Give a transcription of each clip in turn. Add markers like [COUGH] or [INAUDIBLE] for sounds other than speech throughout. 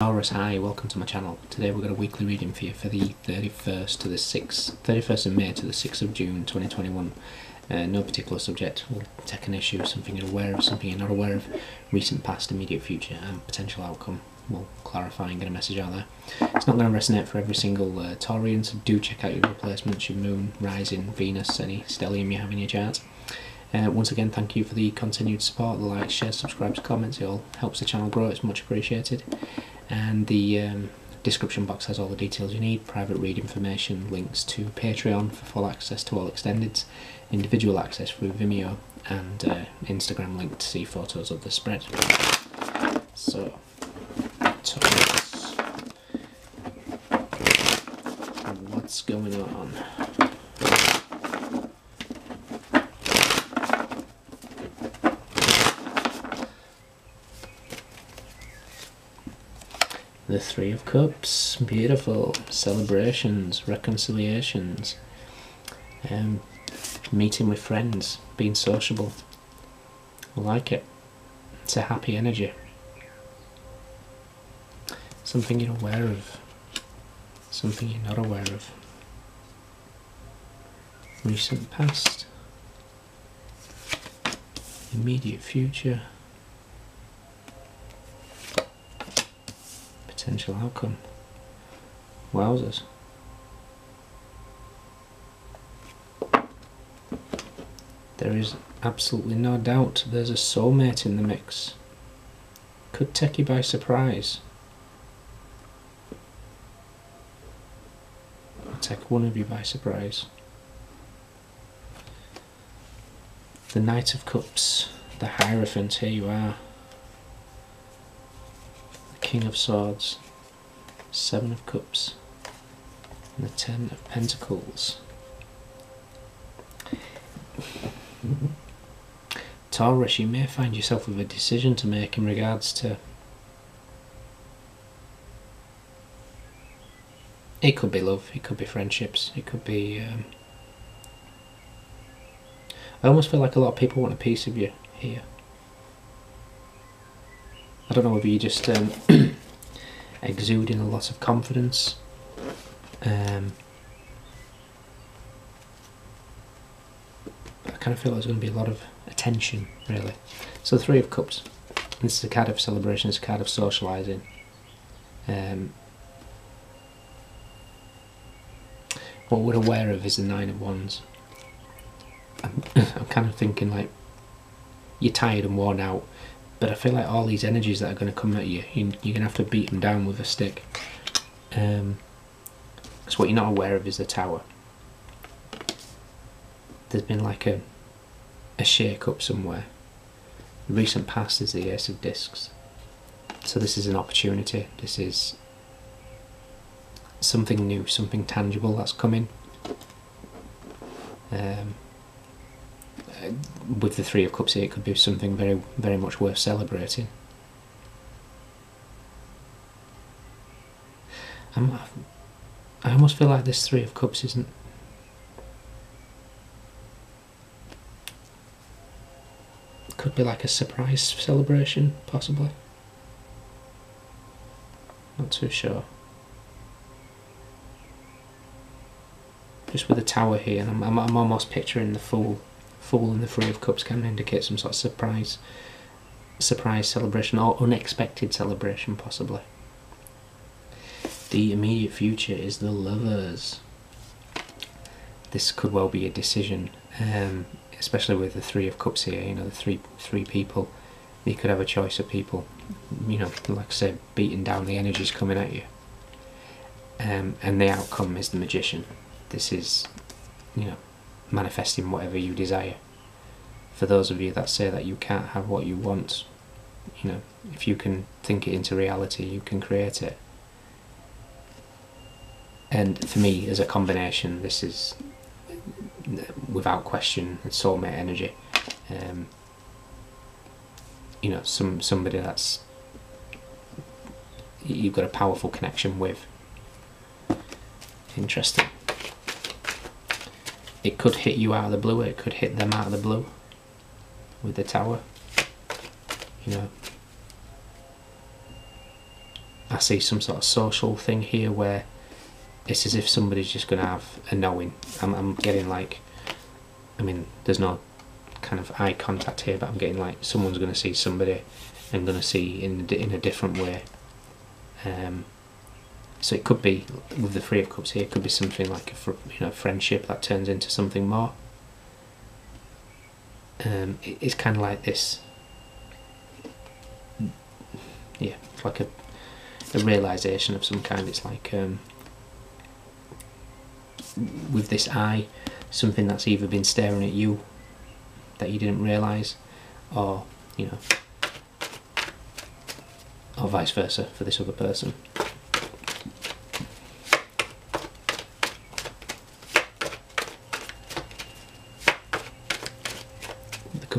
Taurus, hi, welcome to my channel. Today we've got a weekly reading for you for the 31st to the 6th, 31st of May to the 6th of June 2021. Uh, no particular subject, we'll take an issue, something you're aware of, something you're not aware of, recent, past, immediate future, and potential outcome. We'll clarify and get a message out there. It's not going to resonate for every single uh, Taurian, so do check out your replacements, your moon, rising, Venus, any stellium you have in your chart. Uh, once again, thank you for the continued support, the likes, shares, subscribes, comments. It all helps the channel grow. It's much appreciated. And the um, description box has all the details you need: private read information, links to Patreon for full access to all extendeds, individual access through Vimeo, and uh, Instagram link to see photos of the spread. So, what's going on? The Three of Cups, beautiful. Celebrations, reconciliations, um, meeting with friends, being sociable. I like it. It's a happy energy. Something you're aware of, something you're not aware of. Recent past, immediate future. Potential outcome. Wowzers. There is absolutely no doubt there's a soulmate in the mix. Could take you by surprise. take one of you by surprise. The Knight of Cups, the Hierophant, here you are. King of Swords, Seven of Cups, and the Ten of Pentacles. Taurus, you may find yourself with a decision to make in regards to. It could be love, it could be friendships, it could be. Um, I almost feel like a lot of people want a piece of you here. I don't know whether you're just um, [CLEARS THROAT] exuding a lot of confidence. Um, I kind of feel there's going to be a lot of attention, really. So, the Three of Cups. This is a card of celebration, it's a card of socialising. Um, what we're aware of is the Nine of Wands. I'm, [LAUGHS] I'm kind of thinking like, you're tired and worn out but I feel like all these energies that are going to come at you, you are going to have to beat them down with a stick. Um, so what you're not aware of is the tower. There's been like a a shake up somewhere. The recent past is the Ace of Discs. So this is an opportunity. This is something new, something tangible that's coming. Um, with the Three of Cups here, it could be something very, very much worth celebrating. I'm, I almost feel like this Three of Cups isn't. Could be like a surprise celebration, possibly. Not too sure. Just with the tower here, and I'm, I'm, I'm almost picturing the Fool Fool and the Three of Cups can indicate some sort of surprise, surprise celebration or unexpected celebration, possibly. The immediate future is the lovers. This could well be a decision, um, especially with the Three of Cups here. You know, the three three people. You could have a choice of people. You know, like I said, beating down the energies coming at you. Um, and the outcome is the magician. This is, you know, manifesting whatever you desire. For those of you that say that you can't have what you want, you know, if you can think it into reality, you can create it. And for me, as a combination, this is without question soulmate energy. Um, you know, some somebody that's you've got a powerful connection with. Interesting it could hit you out of the blue, it could hit them out of the blue with the tower. You know, I, see some sort of social thing here where it's as if somebody's just going to have a knowing. I'm, I'm getting like, I mean, there's no kind of eye contact here, but I'm getting like someone's going to see somebody and going to see in in a different way. Um, so it could be with the Three of Cups here, it could be something like a you know friendship that turns into something more. Um, it, it's kind of like this. Yeah, it's like a a realization of some kind. It's like um, with this eye, something that's either been staring at you that you didn't realize, or you know, or vice versa for this other person.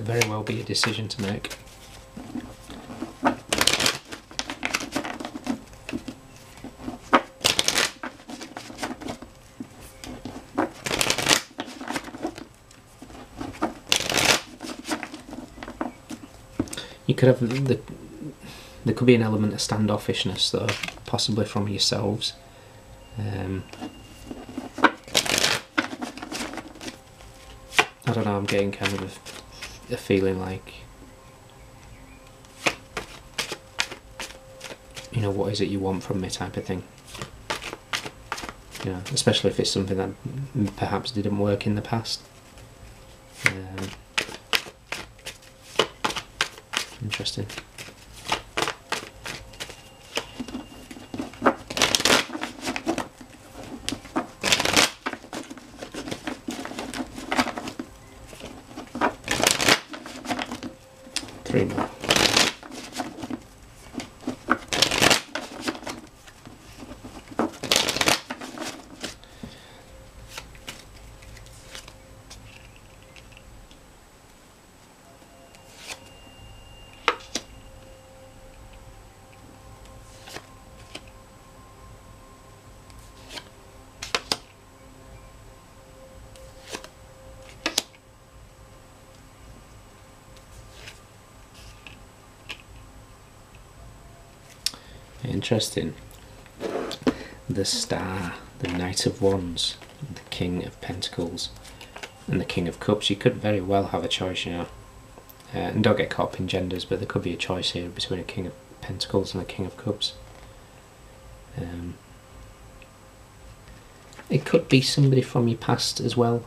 Very well be a decision to make. You could have the there could be an element of standoffishness though, possibly from yourselves. Um, I don't know. I'm getting kind of a, a feeling like you know what is it you want from me type of thing. You know, especially if it's something that perhaps didn't work in the past. Um, interesting. Three Interesting. The Star, the Knight of Wands, the King of Pentacles, and the King of Cups. You could very well have a choice, you know. Uh, and don't get caught up in genders, but there could be a choice here between a King of Pentacles and a King of Cups. Um, it could be somebody from your past as well.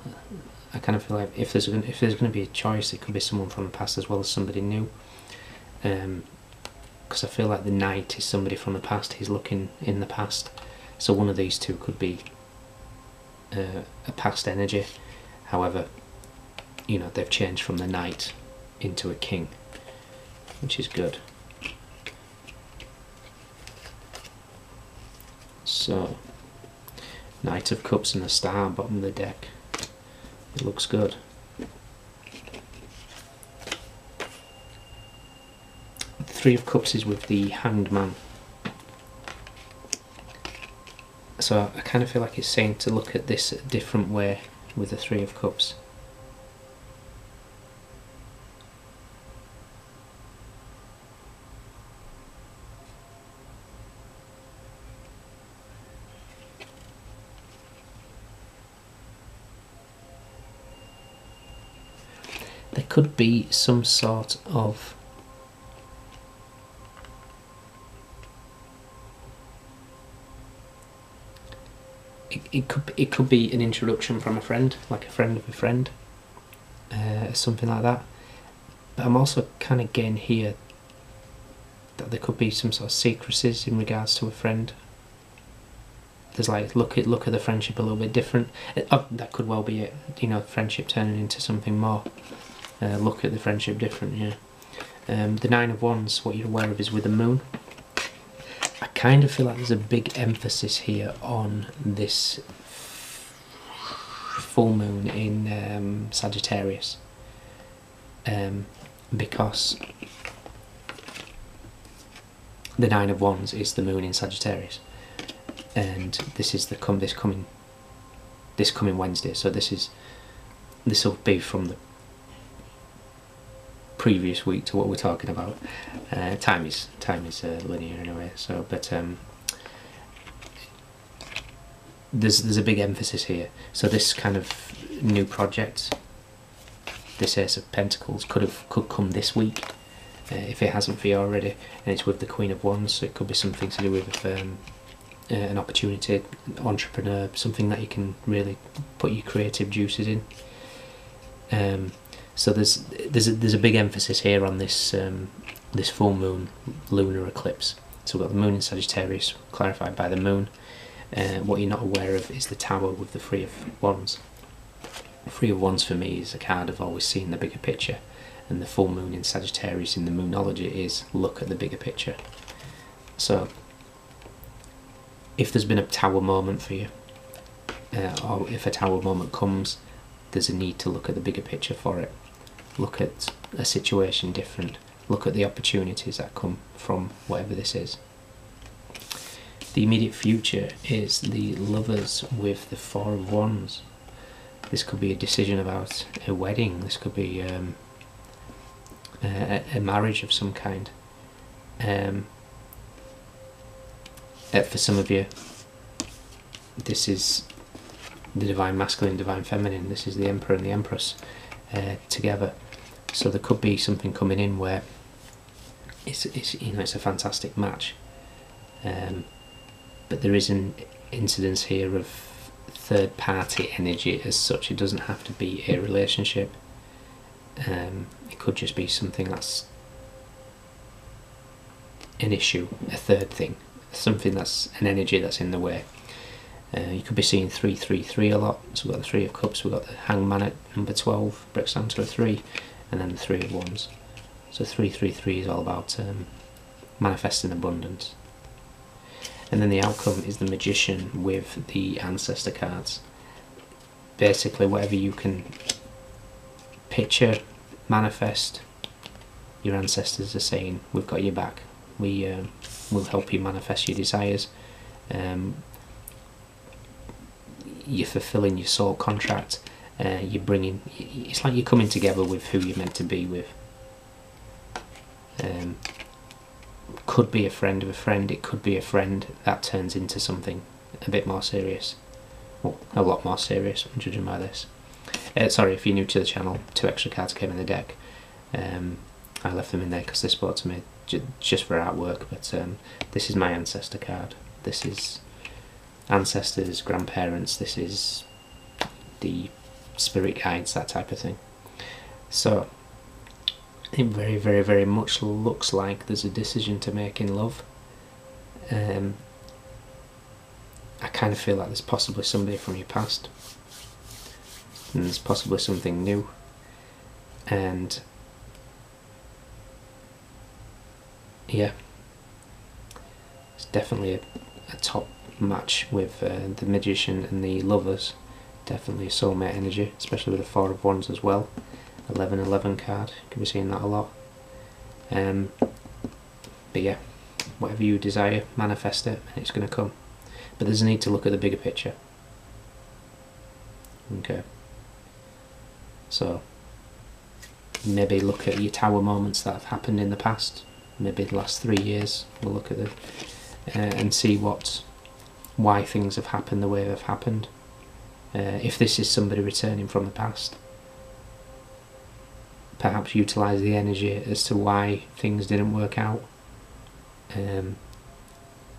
I kind of feel like if there's if there's going to be a choice, it could be someone from the past as well as somebody new. Um, because I feel like the knight is somebody from the past. He's looking in the past, so one of these two could be uh, a past energy. However, you know they've changed from the knight into a king, which is good. So, Knight of Cups and a star bottom of the deck. It looks good. Three of Cups is with the Hanged Man. So I kind of feel like it's saying to look at this a different way with the Three of Cups. There could be some sort of it, could it could be an introduction from a friend, like a friend of a friend, uh, something like that. But I'm also kind of getting here that there could be some sort of secrecies in regards to a friend. There's like look at look at the friendship a little bit different. It, oh, that could well be it. You know, friendship turning into something more. Uh, look at the friendship different. Yeah. Um, the nine of wands. What you're aware of is with the moon. Kind of feel like there's a big emphasis here on this full moon in um, Sagittarius. Um, because the nine of wands is the moon in Sagittarius. And this is the come this coming this coming Wednesday. So this is this will be from the previous week to what we're talking about. Uh, time is time is uh, linear anyway. So, but um, there's there's a big emphasis here. So this kind of new project, this Ace of Pentacles, could have could come this week uh, if it hasn't for you already, and it's with the Queen of Wands. So it could be something to do with. Um, uh, an opportunity, an entrepreneur, something that you can really put your creative juices in. Um, so there's there's a, there's a big emphasis here on this um, this full moon lunar eclipse. So we've got the moon in Sagittarius, clarified by the moon. Uh, what you're not aware of is the Tower with the Three of Wands. Three of Wands for me is a card of always seeing the bigger picture, and the full moon in Sagittarius in the Moonology is look at the bigger picture. So if there's been a tower moment for you, uh, or if a tower moment comes, there's a need to look at the bigger picture for it. Look at a situation different. Look at the opportunities that come from whatever this is. The immediate future is the lovers with the Four of Wands. This could be a decision about a wedding. This could be um, a, a, marriage of some kind. Um, uh, for some of you, this is the divine masculine, divine feminine. This is the emperor and the empress uh, together. So there could be something coming in where it's, it's you know it's a fantastic match, um, but there is an incidence here of third party energy as such. It doesn't have to be a relationship. Um, it could just be something that's an issue, a third thing, something that's an energy that's in the way. Uh, you could be seeing 333 a lot. So we've got the Three of Cups, we've got the Hangman at number 12, breaks down to a 3, and then the Three of Wands. So 333 is all about um, manifesting abundance. And then the outcome is the Magician with the Ancestor cards. Basically, whatever you can picture, manifest, your ancestors are saying, we've got your back. We um, will help you manifest your desires. Um, you're fulfilling your soul contract. Uh, you're bringing. It's like you're coming together with who you're meant to be with. Um, could be a friend of a friend. It could be a friend that turns into something a bit more serious. Well, a lot more serious, judging by this. Uh, sorry, if you're new to the channel, two extra cards came in the deck. Um, I left them in there because they spoke to me just for artwork, but um, this is my ancestor card. This is ancestors, grandparents, this is the spirit guides, that type of thing. So, it very, very, very much looks like there's a decision to make in love. Um, I kind of feel like there's possibly somebody from your past, and there's possibly something new, and yeah, it's definitely a, a top match with uh, the Magician and the Lovers. Definitely soulmate energy, especially with the Four of Wands as well. 11-11 card, can be seeing that a lot. Um, but yeah, whatever you desire, manifest it and it's going to come. But there's a need to look at the bigger picture. Okay. So, maybe look at your tower moments that have happened in the past, maybe the last three years. We'll look at them uh, and see what why things have happened the way they've happened. Uh, if this is somebody returning from the past, perhaps utilise the energy as to why things didn't work out. Um,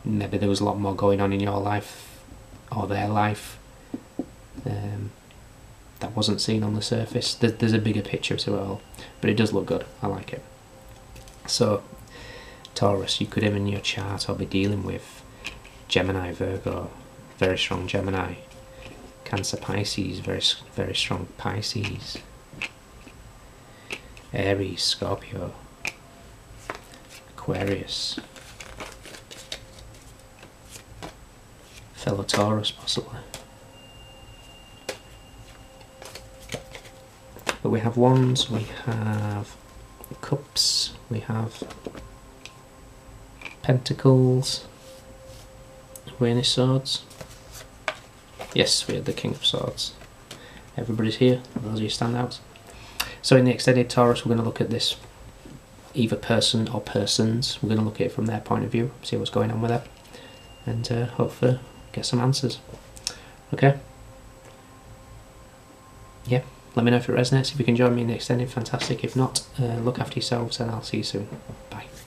maybe there was a lot more going on in your life or their life um, that wasn't seen on the surface. There's a bigger picture to it all, but it does look good. I like it. So, Taurus, you could have in your chart or be dealing with Gemini, Virgo, very strong Gemini. Cancer, Pisces, very very strong Pisces. Aries, Scorpio, Aquarius, fellow Taurus possibly. But we have wands, we have cups, we have pentacles, we any swords? Yes, we had the King of Swords. Everybody's here, those are your standouts. So in the extended Taurus, we're going to look at this either person or persons. We're going to look at it from their point of view, see what's going on with it, and uh, hopefully get some answers. Okay? Yeah, let me know if it resonates. If you can join me in the extended, fantastic. If not, uh, look after yourselves and I'll see you soon.